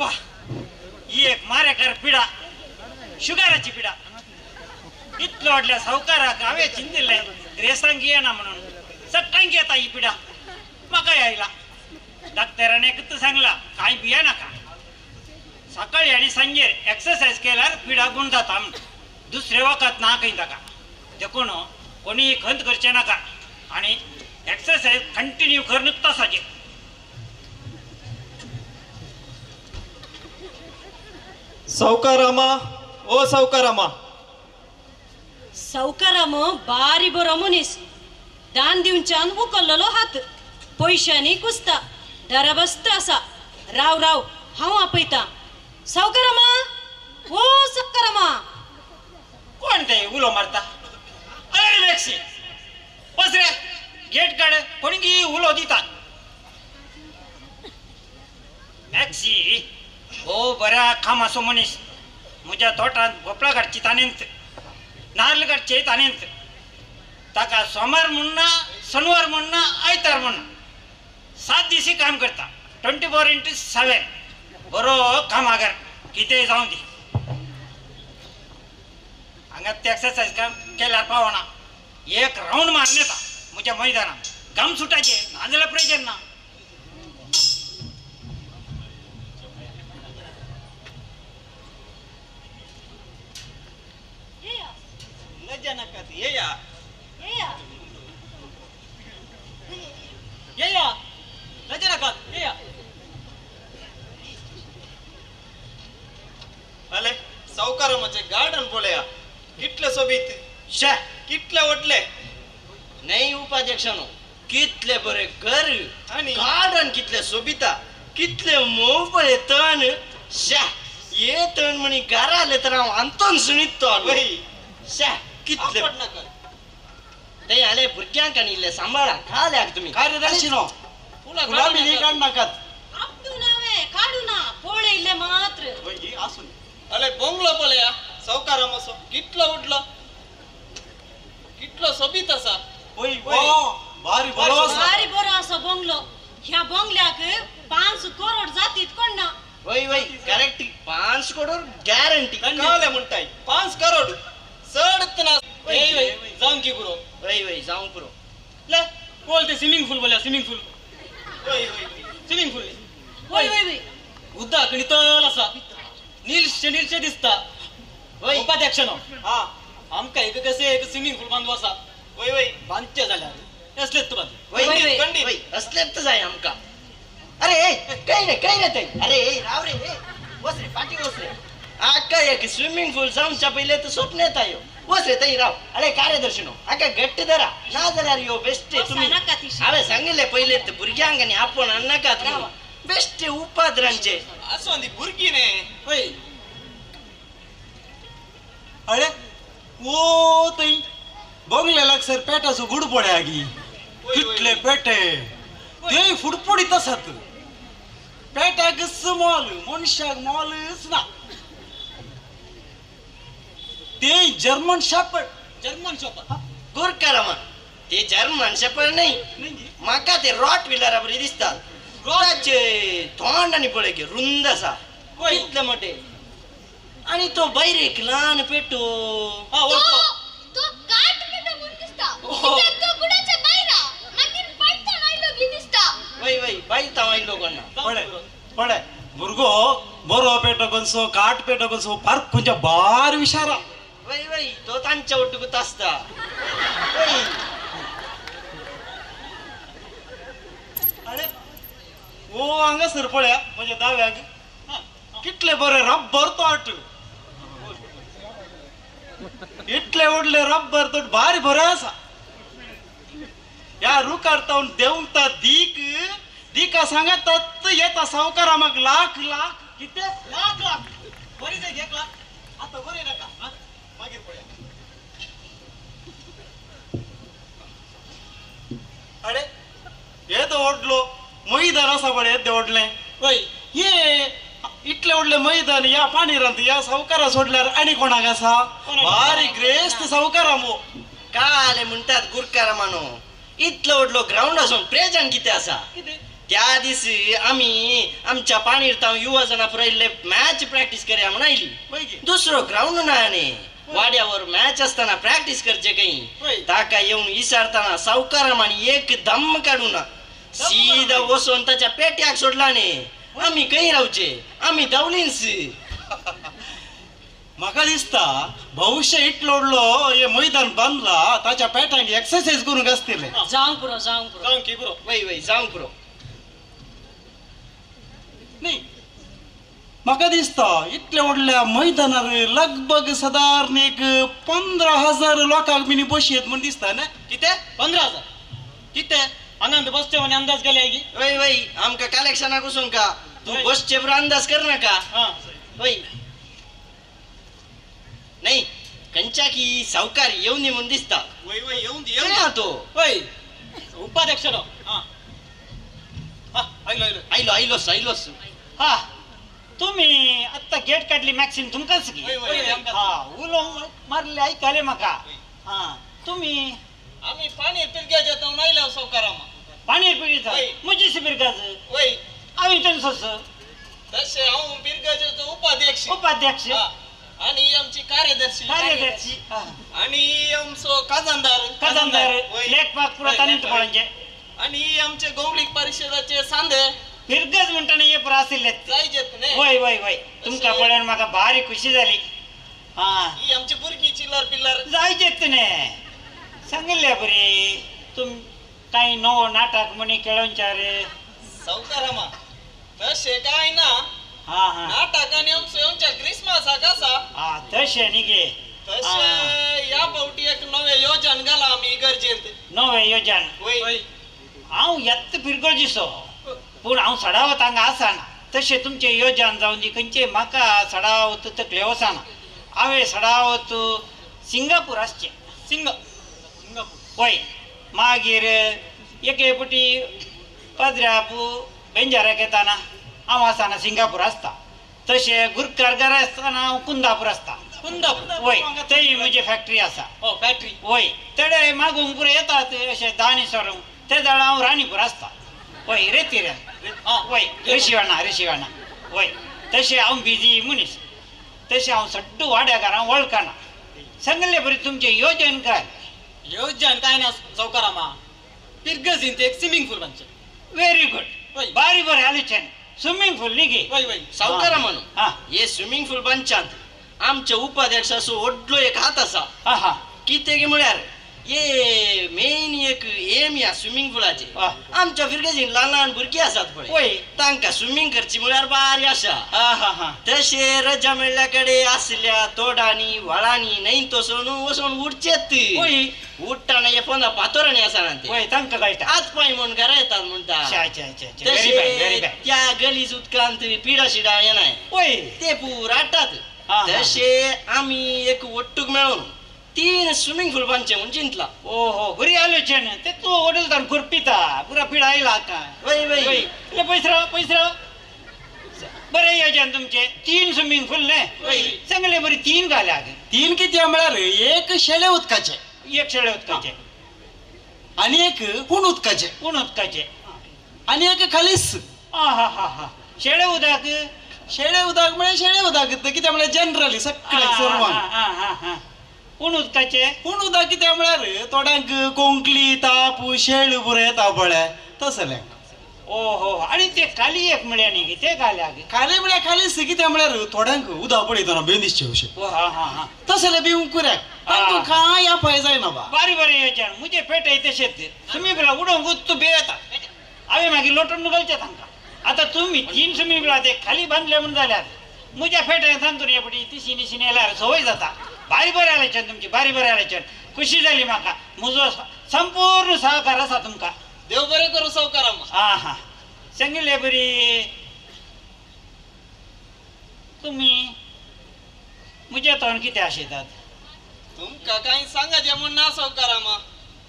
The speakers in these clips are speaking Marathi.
बाप्पा ही एक मारेकर पिडा शुगाराची पिडा इतलो वाटल्या सावकाराक गावे चिंतिल्ले रेसांगी येणार म्हणून. सट्टांगी येता ही पिढा. म्हाका यायला. डॉक्टराने किती सांगला काय बिया नका. सकाळी आणि सांजेर एक्सरसाइज केल्यार पिढा गुण जाता म्हणून दुसरे वखत ना काही नका. देखून कोणीही खंत करचे नका. आणि एक्सरसाइज कंटिन्यू करणं तसाचे सावकारामा ओ सावकारामा सावकाराम बारी बरो मनीस दान दिवच्यान उकल्लो हात पयशांनी कुसता दारा बसता असा राव राव हांव आपयता सावकारामा ओ सावकारामा कोण ते उलो मारता अरे मॅक्सी बस रे गेट काढ कोणी उलो दिता मॅक्सी हो बऱ्या खामासो मनीस. म्हज्या तोटात भोपळा काडची ताणेंत नारळ काडचे ताणेंत ताका सोमार म्हणना शनिवार म्हणना आयतार म्हणना. सात दिसी काम करता. ट्वेंटी फोर इंटू सेवन बरो कामागार. कितेंय जावं दी. हांगा ते एक्सरसायज काम केल्यार पावना एक राऊंड मारून येता म्हज्या मैदानात. घाम सुटाचे नाजाल्यार प्रेजर ना लज्जा नका ती, ये या ये या लज्जा नका ये या अले सावकारामाचे गार्डन बोलया कितले सोबीत शे कितले ओटले नाही उपाध्यक्षानो कितले बरे घर आणि गार्डन कितले सोबिता कितले मोबळे तण. शा ये तण म्हणी घरा आले तर हांव अंतोन सुणीत तो वही. शा कितले ते आले भुरग्यांक आनी इल्ले सांबाळा खाल्याक तुमी कार्यदर्शीनो फुला गुलाबी नी काढ नाकात. आपटू नावे काढू ना. पोळे इल्ले मात्र. वही आसून. अले बोंगलो बोलया सावकारामासो कितलो उडलो कितलो सोबीत असा? वही वही. बारी बरो असो बंगलो. ह्या बंगल्याक पाच करोड जातीत कोण ना वय वय करेक्ट पांच करोड गॅरंटी कावले म्हणताय. पाच करोड. चढत ना जाऊन की पुरो. वय वय जाऊ पुरो. ले बोल ते स्विमिंग पूल बोल्या स्विमिंग पूल वही वही स्विमिंग पूल वय वय वय उद्दा कणी तल असा. नीलशे नीलशे दिसता. वय उपाध्यक्ष नो हा. आमका एक कसे एक स्विमिंग पूल बांधू असा. वही वही बांधचे जाल्यार असलेच तू बांध वय वय, वय. वय वय असलेच तर जाय आमका अरे ए, काही नाही काही नाही ताई. अरे ए, राव रे ए, बस रे पाठी बस रे आका एक स्विमिंग पूल जाऊनच्या पहिले तर स्वप्न येत आहे बस रे ताई राव अरे कार्यदर्शी नो आका घट्ट धरा ना जाल्यार यो बेस्ट बसा तुम्ही नाका तिशी. हांवें सांगिल्ले पहिले तर भुरग्यांक आनी आपण नाका रावा. तुम्ही बेस्ट उपादरांचे असं ती भुरगी ने होय अरे ओ तई बंगल्याला सर पेटाचो गुड पड्या गी कितले पेटे ते फुडफुडीत आसात पेट्याक मोल मनशाक मोलच ना. ते जर्मन शापड जर्मन शापड गुरकारामा ते जर्मन शेपड नाही. म्हाका ते रॉट व्हिलरा बरी दिसतात. रोडाचे तोंड आणि पळय की रुंद असा. इतले मोठे. आणि तो बैर एक लहान पेटो. हा ओळखतो. तो काट पेटो म्हूण दिसता ओहो. कित्याक तो कुडाच्या भायरा मागीर पडटण आयलो बी दिसता वय वय बायल तावाय लोकांना पळे पळे भुरगो बरो कसो काट पेटो कसो फार खंयच्या बार विचारा वय वय तो ओटुकूत असता. वय अरे ओ हांगासर पळया म्हज्या दाव्याक कितले बरे रब्बर तोट. इतले व्हडले रब्बर तोट भारी बरे आसा ह्या रुकार तावन देंवता दीक दिका सांगतात येता सावकारा म्हाक लाख लाख. किती लाख लाख बरी जाय एक लाख आता बरे नाका हा? मागीर पळया अरे येदो ओडलो मैदान आसा पळय येदे ओडले वय ये इतले व्हडले मैदान या पाणीरांत या सावकारा सोडल्यार आनी कोणाक आसा भारी ग्रेस्त सावकारा मो काले म्हणतात गुरकारा मानो इतलो व्हडलो ग्राउंड असून प्रेजंट किती असा त्या दिसी आम्ही आमच्या पाणीर युवजना पुरायले मॅच प्रॅक्टिस करया म्हणायली होय गे दुसरो ग्राउंड ना वाड्यावर मॅच असताना प्रॅक्टिस करचे काही. ताका येऊन विचारताना सावकाराम आणि एक दम काढू ना सीधा वसवून त्याच्या पेट्याक सोडला ने आम्ही काही राहूचे आम्ही दावलीन्स म्हाका दिसता भविष्य इटलोडलो हे मैदान बांदला ताच्या पेटांनी एक्सरसाइज करूंक आसतले जावंक पुरो जावंक पुरो. जाऊन की बरो वय वय जाऊ पुरो. न्ही. म्हाका दिसता इतल्या व्हडल्या मैदानार लगभग सादारण एक पंदरा हजार लोकांक मिनी बसयेत म्हण दिसता ना? किती? पंधरा हजार. किती? आनंद बसते म्हणे अंदाज गेले की? वय वय आमका कलेक्शनाक वसून का? तू. बसचे बरो अंदाज कर नका हा. वय नाही कंचा की सावकार येऊन म्हणून दिसता. वय वय येऊन येऊन हा तो. वय उपाध्यक्ष आयलो आयलो. आयलो आयलोस आयलोस. हा. तुम्ही आत्ता गेट काढली मॅक्सिन तुमकाच की? आमकाच. हा उलो मारले ऐकाले म्हाका हा. तुम्ही आम्ही पाणी पिरग्या जेतो नायला सावकारामा. पाणी पिढीचा वय. मुजी शिबिरगाच वय आम्ही त्यांचंच तसे हांव पिरग्या जेतो उपाध्यक्ष. उपाध्यक्ष. हा. आणि आमची कार्यदर्शी. कार्यदर्शी हा. आणि आमचो खाजानदार. खजानदार. वय. लेखपाक पुरा वय, तानीत वय. पळोवचे आणि आमचे गौळीक परिषदाचे सांदे फिरगज म्हणटाने हे पुरा आशिल्ले जायजेत ने वय वय वय तुमका पळोवन म्हाका भारी खुशी जाली हा. ही आमची भुरगी चिल्लर पिल्लर. जायचेत ने सांगिल्ले बरे. तुम काही नवो नाटक म्हणे खेळोवच्या रे सावकारामा तसे काय ना? हा हा. नाटकाने आमचो आमच्या क्रिसमसाक आसा हा तशे न्ही गे तसे या फावटी एक नवे योजन घाला आम्ही गरजेत नवे योजन. वय हांव येत्त फिरगो दिसो. पूण हांव सडावत हांगा आसाना. तशें तुमचे योजन जावन दी खंयचे म्हाका सडावत तकले वसाना हांवें सडावत सिंगापूर आसचें. सिंग वय मागीर एके पटी पाद्र्यापू बेंजाराक येताना हांव आसताना सिंगापूर आसता. तशें गुरकारगार आसताना हांव कुंदापूर आसता. कुंदापूर. वय थंय म्हजी फॅक्टरी आसा. हो फॅक्टरी. वय तेडे मागून पुरे येतात अशे दाणी सरूंक ते जाणा हांव राणीपूर आसता. वय रेतीर हा वय रेशिवाना रेशिवाना वय तशें हांव बिजी मनीस तशें हांव सड्डू वाड्याकारां वळखना सांगले बरें तुमचें योजन काय योजन काय ना सावकारामा पिरगजीन ते एक स्विमिंग पूल बांदचे व्हेरी गुड बारी बरें आलोचन स्विमींग पूल न्ही गे वय वय सावकारा म्हणून हा हे स्विमिंग पूल बांदच्यात आमच्या उपाध्यक्षाचो व्हडलो एक हात आसा हा हा कितें गे म्हळ्यार ये मेन एक एम या स्विमिंग पुलाचे. आमच्या फिरगेजीन ल्हान ल्हान भुरगीं आसात पळय तांकां स्विमिंग करची म्हळ्यार बारी हा तशे रजा मेळ्ळ्या कडे आसल्या तोडांनी व्हाळांनी न्हय तसोन वय उठताना हे पोंदा पातोरांनी आसा ना ते. तांकां कळटा हात पांय म्हूण घरा येतात म्हणटा तशे त्या गलीज उदकांत पिडा शिडा येनाय ते पूर हाडटात. तशे आमी एक वट्टूक मेळून तीन स्विमिंग पूल बांदचे म्हूण चिंतला ओहो बरी आलोचन ते तू वडील खुरपिता. पुरा पिढा आयला का वय वय वय इतले पयस राव पयस राव. बरे योजन तुमचे. तीन स्विमिंग पूल ने. चांगले बरे तीन घाल्या गे. तीन किती म्हळ्यार एक शेळे उदकाचे. एक शेळे उदकाचे. आणि एक हुण उदकाचे. पूण उदकाचे. आणि एक खालीस. आ हा हा हा. शेळे उदक शेळे उदक म्हळ्यार शेळे उदक कितें म्हळ्यार जनरली सगळ्यांक सर्वांक पूण उदकाचे? पूण उदक कितें म्हळ्यार थोड्यांक कोंकली ताप शेळ बुरे येता पळय तसल्यांक ओहो आणि ते खाली एक म्हळ्या न्ही ते घाल्या गे. खाली म्हळ्यार खालीच कितें म्हळ्यार थोड्यांक उदक पळयतना बेंदिशचे अशें ओ हा हा हा तसले भिवूंक कुऱ्याक तांकां आ. कांय अपाय जायना बा. बारी बरे योजन मुझे पेट आहे तसेच तुम्ही बिला उडोवंक उच्च बे येता हांवें मागीर लोटून घालचे तांकां आता तुम्ही तीन सुमी बिला ते खाली बांधले म्हणून जाल्यार म्हज्या पेट्यान सांगतो रे पटी ती सिनी सिनी येल्यार संवय जाता. बारी बरें आलेचन तुमची बारी बरें आलेचन खुशी जाली म्हाका म्हजो संपूर्ण सहकार आसा तुमकां. देव बरे करू हा हा सांगिल्ले बरी. तुमी म्हजे तोंड कितें आशेतात तुमका काही सांगायचे म्हण ना सावकारामा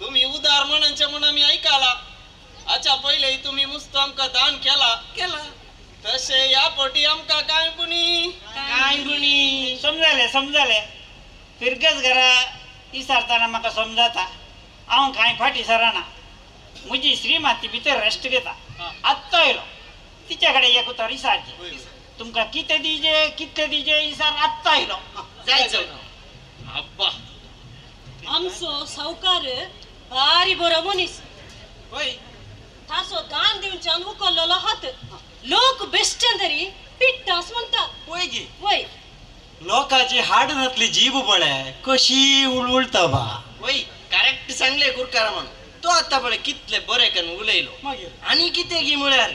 तुम्ही उदार म्हणचे म्हण आम्ही ऐकाला अच्छा पहिले तुम्ही मुस्त आमका दान केला. केला. तसे या पोटी आमका काय कुणी काय गुणी. समजाले समजाले. फिरगेच घरा इसारताना म्हाका समजाता. हांव कांय फाटी सराना. म्हजी श्रीमाती भितर रेस्ट घेता. आत्ता येलो. तिच्याकडे एक होता रिसार्च तुमका किती दिजे किती दिजे इसार? आत्ता येलो. जायचं. अब्बा आमचो सावकार भारी बरो मनीस. होय. तासो दान दिवच्यान उकललेलो हात लोक बेश्टेन तरी पिट्टास म्हणतात होय गे वय लोकांची हाडनातली जीभ बळ्या कशी उलवळता बा. वय करेक्ट सांगले गुरकारा म्हणून. तो आता पळे कितले बरे कन उलयलो. मागीर आणि किती गी म्हळ्यार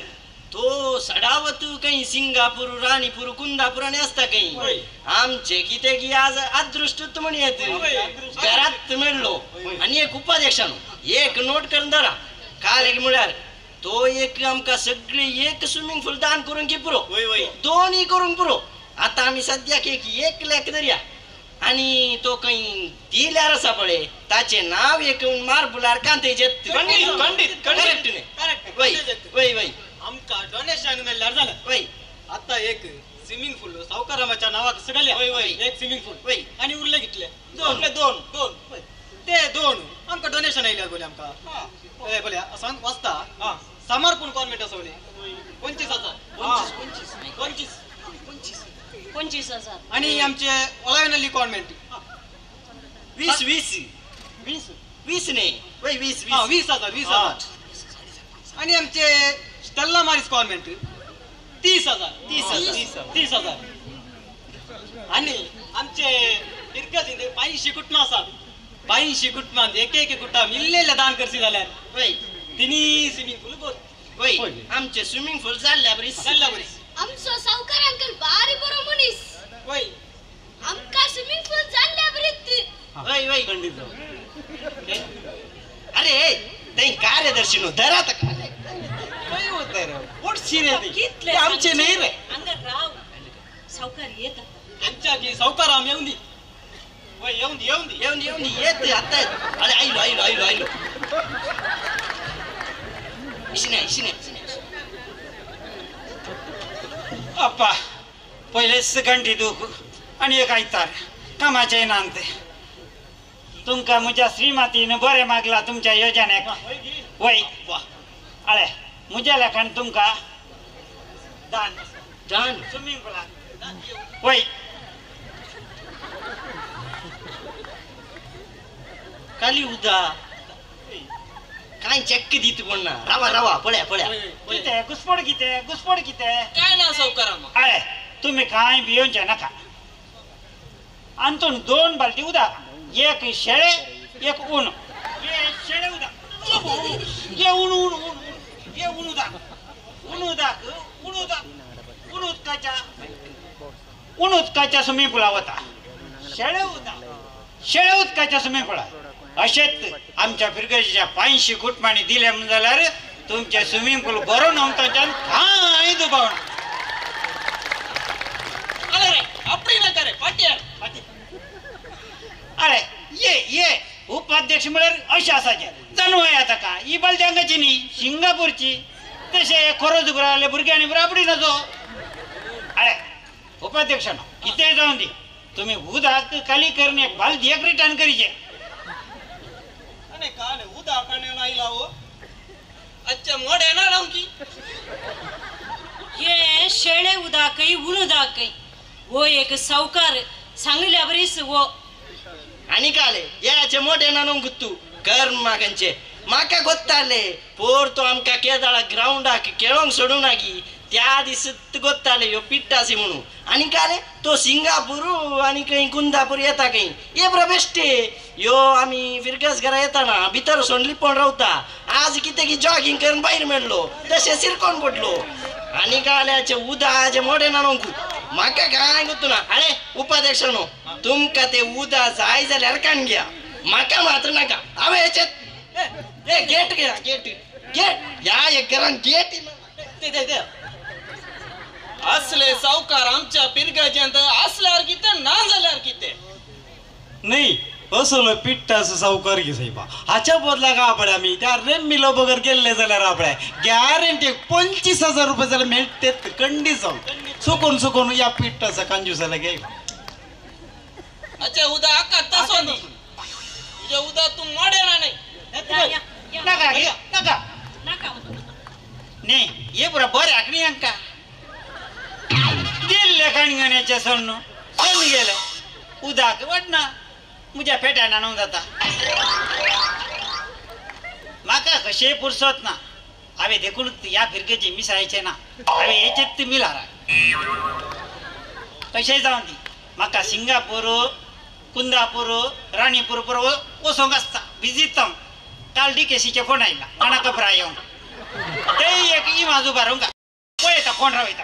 तो सडावत काही सिंगापूर राणीपूर कुंदापूर आणि असता काही. आमचे किती गी आज अदृष्ट म्हण येत घरात मिळलो. आणि एक उपाध्यक्षानो. एक नोट करून धरा. काल एक म्हळ्यार तो एक आमका सगळे एक स्विमिंग पूल दान करून की पुरो. दोन्ही करून पुरो. आता आम्ही सध्या एक एक लाख धरया आणि तो काही दिल्यार असा पळे ताचे नाव एक मारबुलार कांतेचे खंडित, खंडित, खंडित. करेक्ट. वय वय वय आमका डोनेशन मेळ्ळ्यार झालं. वय आता एक स्विमिंग पूल सावकारामाच्या नावाक सगळ्या होय, होय. एक स्विमिंग पूल वय आणि उरले कितले? दोन. दोन. दोन. ते दोन. आमका डोनेशन आयल्यार बोले आमका. बोले असं वाचता समर्पण कॉन्व्हेंट असं बोले? पंचवीस हजार. पंचवीस पंचवीस. पंचवीस. हजार. आणि आमचे ओलावेनल्ली कॉन्व्हेंट वीस वीस. वीस. वीस नाही वय वीस हा वीस वीस हजार वीस हजार. आणि आमचे स्टेल्ला मारिस कॉन्व्हेंट तीस हजार. तीस हजार. तीस हजार. आणि आमचे इरकस पायशी कुटुंब असतात. पायशी कुटुंबात एक एक कुटुंब इल्लेले दान करशी जाल्यार वय. तिनी स्विमिंग पूल बोल वय. होय. आमचे स्विमिंग पूल जाल्ल्या बरी जाल्ला बरी आमचो सावकार अंकल बारी बरो मनीस वय आमका स्विमिंग पूल जाल्ल्या बरीत वय वय अरे ते कार्यदर्शी नो धरा आता काय काय होत रे पोटशी रे ते. कितले ते आमचे नाही रे अंगात राव सावकार येतात आमच्या की सावकाराम येऊन दी वय येऊन दी येऊन दी येऊन येऊन येत अप्पा पहिले घंटी दूख आणि एक आयतार कामाचे नांते तुमका म्हज्या श्रीमतीन बरें मागला तुमच्या योजनेक. वय. अळे म्हज्या लेखान तुमका दान. दान? स्विमिंग पूलाक वय. काली उदा. काय चक्क दित ना? रावा रावा पळ्या पळ्या. कितें घुसपड कितें घुसपड कितें काय ना सावकाराम अळे तुम्ही काय भियोनचे नका. अंतून दोन बालटी उदक एक शेळे एक ऊन. ये शेळे उदक ये ऊन ऊन ऊन. ये ऊन उदक ऊन उदक ऊन उदक ऊन उदकाच्या ऊन उदकाच्या स्विमिंग पुला वता शेळे उदक शेळ्या उदकाच्या स्विमिंग पुला अशेच आमच्या फिरगजीच्या पांयशी कुटमाणी दिल्या म्हण जाल्यार तुमचे स्विमिंग पूल बरो नमताच्यान कांय दुबावण अरे रे आपली नका रे पाट्यार अरे ये ये उपाध्यक्ष म्हळ्यार अशें आसाचे जाणू आता का? ही बलद्यांगाची न्ही सिंगापूरची. तशें खरो जुगराले भुरग्यांनी बराबरी नजो. अरे उपाध्यक्ष ना कितेंय जावन दी. तुम्ही उदक खाली करून एक बालदी एक रिटर्न करीचे અને કાલે ઉદા કને નાઈ લાવો अच्छा मोड येणार नव्हती हे शेळे उदाकई ऊन उदाकई वो एक सावकार सांगल्या बरीस वो आणि काले याचे मोठे नानू गुत्तू कर मागंचे माका ಗೊತ್ತಾಲೆ पोर तो आमका केदाळा ग्राउंडाक खेळोंक सोडून त्या आधी सत्त गोत्ताले यो पिट्टासी म्हणू आणि का रे? तो सिंगापूर आणि काही कुंदापूर येता काही. ये बरं बेस्टे यो आम्ही विरगस घरा येताना भितर सोडली पण रावता. आज किती की जॉगिंग करून बाहेर मेळलो तसे सिरकोन पडलो. आणि काल्याचे उदाचे मोडे ना नोंकू माका काय गोतू ना अरे उपाध्यक्ष नो तुमका ते उदा जाय जाल्यार कान घ्या. माका मात्र नका. हवे याच्यात ए गेट घ्या गेट गेट. या एक घरान गेट ते. असले सावकार आमच्या पिरगाज्यांत असल्यावर किते ना झाल्यावर किते? नाही असं असलो पिट्टास सावकार घे साहेबा हाच्या का आपण आम्ही त्या रेम मिलो बगर गेल्ले जाल्यार आपण गॅरंटी पंचवीस हजार रुपये जर मिळते कंडी जाऊन चुकून चुकून या पिट्टाचा कांजूसाला घे. अच्छा उद्या आका तसो नाही. उद्या तू मोडेल नाही. नका नका नका. नाही ये पुरा बरे आकडे अंका दिल्ले कणगण्याचे सण सण गेले. उदाक वडना मुझ्या पेट्यान नोंद जाता. माका कशेंय पुरसत ना. हांवें देखून ह्या फिरकेचे मिसळायचे ना. हांवें हेचेत चित्त मिलारा कशेंय जावन ती. म्हाका सिंगापूर कुंदापूर राणीपूर पुरो वसोंक आसता विजित काल डी केसीचे फोन आयला कोणा कपरा येवंक ते एक इमाज उबारूंक पळयता कोण रावयता